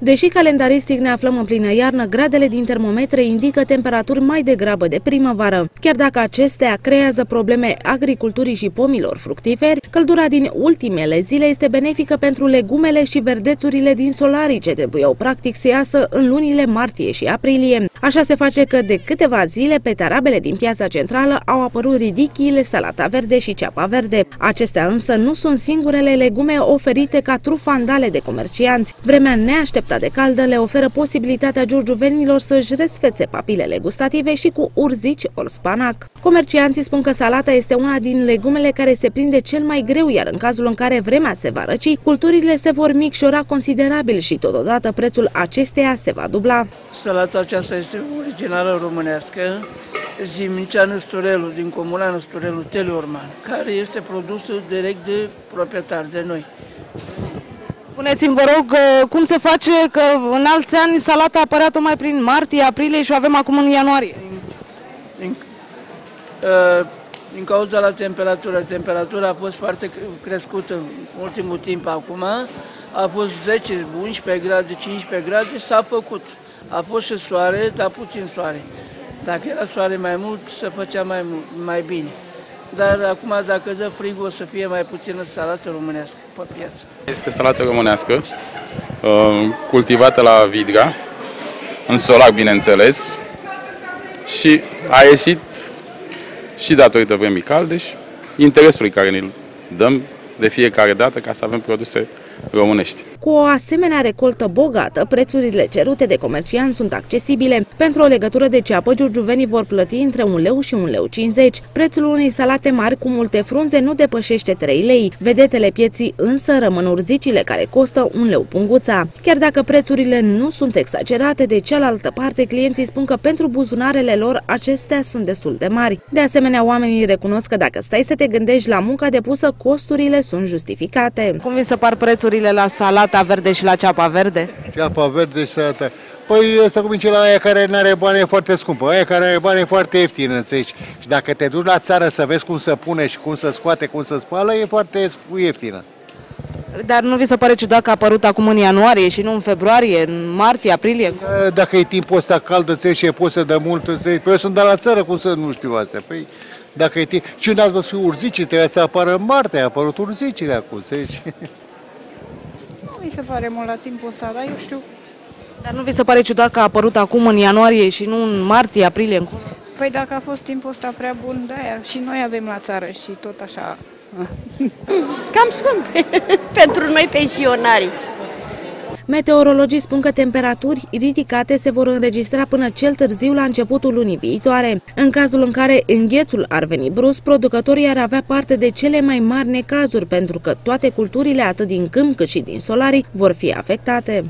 Deși calendaristic ne aflăm în plină iarnă, gradele din termometre indică temperaturi mai degrabă de primăvară. Chiar dacă acestea creează probleme agriculturii și pomilor fructiferi, căldura din ultimele zile este benefică pentru legumele și verdețurile din solarii ce trebuiau practic să iasă în lunile martie și aprilie. Așa se face că de câteva zile pe tarabele din piața centrală au apărut ridichiile, salata verde și ceapa verde. Acestea însă nu sunt singurele legume oferite ca trufandale de comercianți. Vremea neașteptat de caldă le oferă posibilitatea giurgiuvenilor să-și resfețe papilele gustative și cu urzici ori spanac. Comercianții spun că salata este una din legumele care se prinde cel mai greu, iar în cazul în care vremea se va răci, culturile se vor micșora considerabil și totodată prețul acesteia se va dubla. Salata aceasta este originală românească, Zimnicea Năsturelu, din comuna Năsturelu, Teleorman, care este produsă direct de proprietari, de noi. Spuneți-mi, vă rog, uh, cum se face că în alți ani salata apărea tocmai prin martie, aprilie și o avem acum în ianuarie? Din, uh, din cauza la temperatură, temperatura a fost foarte crescută în ultimul timp acum, a fost 10, 11 grade, 15 grade, s-a făcut. A fost și soare, dar puțin soare. Dacă era soare mai mult, se făcea mai, mai bine. Dar acum, dacă dă frig, o să fie mai puțină salată românească pe piață. Este salată românească, uh, cultivată la Vidra, în solac, bineînțeles, și a ieșit și datorită vremii caldeș și interesului care ne dăm de fiecare dată ca să avem produse românești. Cu o asemenea recoltă bogată, prețurile cerute de comercianți sunt accesibile. Pentru o legătură de ceapă, giurgiuvenii vor plăti între un leu și un leu 50. Prețul unei salate mari cu multe frunze nu depășește 3 lei. Vedetele pieții însă rămân urzicile care costă un leu punguța. Chiar dacă prețurile nu sunt exagerate, de cealaltă parte clienții spun că pentru buzunarele lor acestea sunt destul de mari. De asemenea, oamenii recunosc că dacă stai să te gândești la munca depusă, costurile sunt justificate. Cum vi se par prețurile la salata verde și la ceapa verde? Ceapa verde și salata. Păi să cum la aia care nu are bani e foarte scumpă, aia care are bani e foarte ieftin, înțelegi? Și dacă te duci la țară să vezi cum să pune și cum să scoate, cum să spală, e foarte ieftină. Dar nu vi se pare ciudat că a apărut acum în ianuarie și nu în februarie, în martie, aprilie? Dacă e timpul ăsta cald, înțelegi, și e pusă de mult, înțelegi? Păi eu sunt de la țară, cum să nu știu asta? Păi dacă e timp... Și n-ați văzut urzicii, trebuia să apară în martie, a apărut urzicile acum, înțelegi? mi se pare mult la timpul ăsta, dar eu știu. Dar nu vi se pare ciudat că a apărut acum în ianuarie și nu în martie, aprilie încolo? Păi dacă a fost timpul ăsta prea bun, de aia și noi avem la țară și tot așa. Cam scump pentru noi pensionari. Meteorologii spun că temperaturi ridicate se vor înregistra până cel târziu la începutul lunii viitoare. În cazul în care înghețul ar veni brusc, producătorii ar avea parte de cele mai mari necazuri pentru că toate culturile, atât din câmp cât și din solarii, vor fi afectate.